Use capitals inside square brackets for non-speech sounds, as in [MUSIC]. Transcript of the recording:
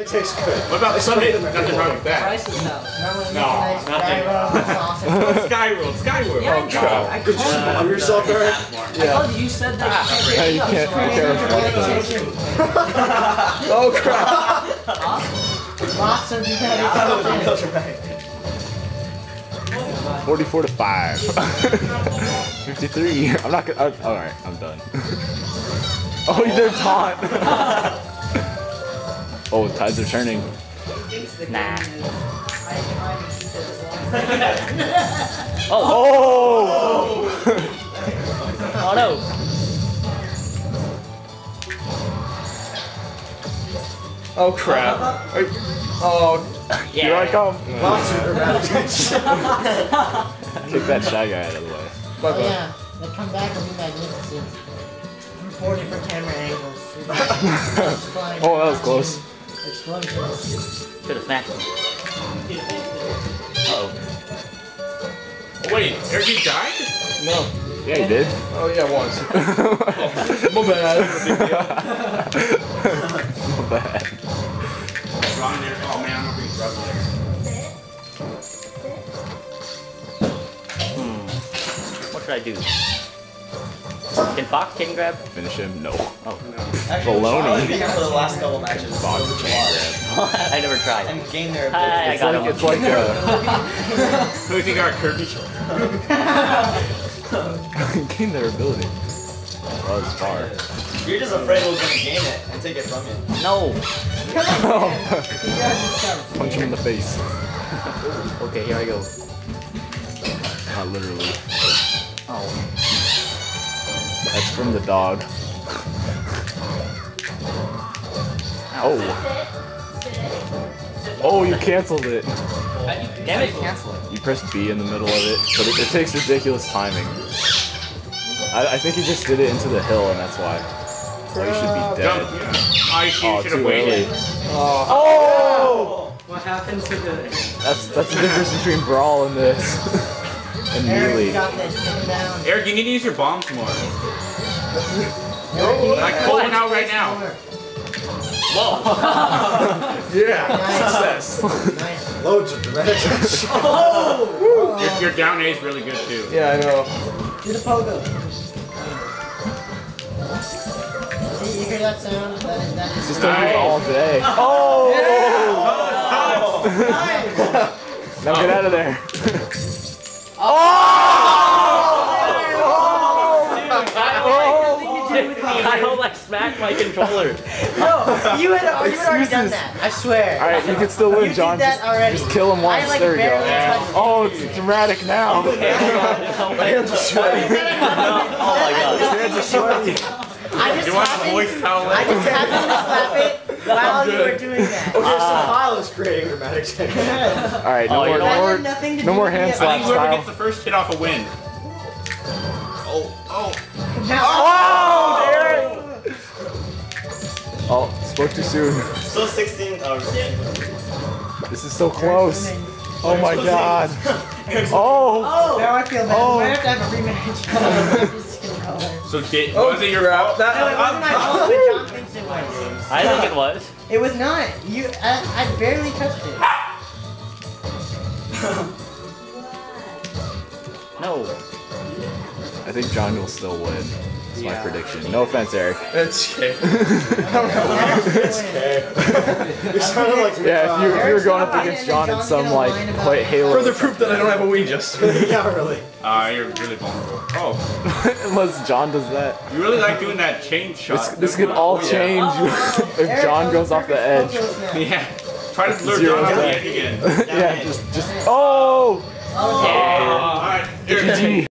It tastes good. What about Sunday? Nothing wrong with that. Price is out. Remember when No, nothing. [LAUGHS] Gyro sausage? Skyworld, Yeah, I oh, did. God. I Did you called spawn you. yourself, Eric? I told you, you said that. Ah, Yeah, you can't be careful. [LAUGHS] Oh crap! Lots of you 44 to 5. [LAUGHS] 53. I'm not gonna. Uh, Alright, I'm done. oh, they're taunt. Oh, tides are turning. Nah. Oh! [LAUGHS] Oh no. oh crap. You- Oh, Yeah. here I come. Lots of dramatic tension. Kick that shy guy out of the way. Oh yeah, they come back and be magnificent. From four different camera angles. [LAUGHS] Oh, that was close. Explosions. Should have smacked him. Uh-oh. Oh, wait, Eric, you died? No. Yeah, he did. Oh yeah, once. [LAUGHS] [LAUGHS] My bad. [LAUGHS] My bad. Wrong there. Oh, man, I'm going to be struggling. Hmm. What should I do? Can Fox can grab? Finish him? No. Oh. Actually, Baloney. Charlotte beat him for the last couple matches. Box so chain I never tried. And gain their Hi, I It's got like, him. it's like uh, [LAUGHS] Who do you think got Kirby shoulder? [LAUGHS] gain their ability. Oh, it's far. You're just afraid we're gonna gain it and take it from you. No. [LAUGHS] Punch him in the face. Okay, here I go. Not literally. Oh. That's from the dog. Oh. Oh, you canceled it. Damn it, cancel it. You pressed B in the middle of it, but it, it takes ridiculous timing. I, I think he just did it into the hill, and that's why. Oh, you should be dead. I Oh, should have too waited. early. Oh. oh! What happened to the... That's that's the difference between brawl and this. [LAUGHS] and Eric, melee. you got this. Down. Eric, you need to use your bombs more. Eric, you Like, got pull this. one out right now. Whoa. [LAUGHS] Yeah, Nice. success. Nice. Loads of dramatic tension. [LAUGHS] Oh! Your, your down A is really good, too. yeah, I know. Do the pogo. See, you hear that sound? That is, that is Just don't do it all day. Oh! Nice. [LAUGHS] Now get out of there. Oh! Oh! [LAUGHS] I don't like smack my controller. [LAUGHS] No, you had, you had already done that. I swear. Alright, you can still win, You Jon. did that Just, already. just kill him once. I, like, there we go. barely touched Oh, it's dramatic now. [LAUGHS] Okay, oh, oh my god. Oh my god. Hands are sweaty. I just You want the happened, voice towel? I just happened to slap it while you were doing that. Okay, so uh, Kyle is creating dramatic tension. Alright, no Oh, more, you're no more, had no more hand the- I think whoever style. gets the first hit off a win. Oh, oh. Now- oh! Spoke too soon. Still 16. Oh, This is so close. Oh my god. Eric's- [LAUGHS] Oh! Oh, now I feel bad. Oh. We might have to have a rematch. [LAUGHS] This controller. So did, oh, was it your fault? No, it wasn't my fault, but Jon thinks it was. I think it was. It was not. You, I, I barely touched it. No. I think Jon will still win. That's my prediction. No offense, Eric. It's okay. [LAUGHS] it's okay. [LAUGHS] You sounded like Yeah, if you, if you were going up against Jon in some like Jon's quite about Halo. Further proof that I don't have a Wii just. [LAUGHS] yeah, really. Uh, you're really vulnerable. Oh, Unless Jon does that. you really like doing that chain shot. This, this could all Oh, yeah. change if Jon that goes off the edge. Yeah. Try to lure Zero Jon off the edge again. yeah, just, just, oh! Oh, Yeah. Alright, Eric. GG.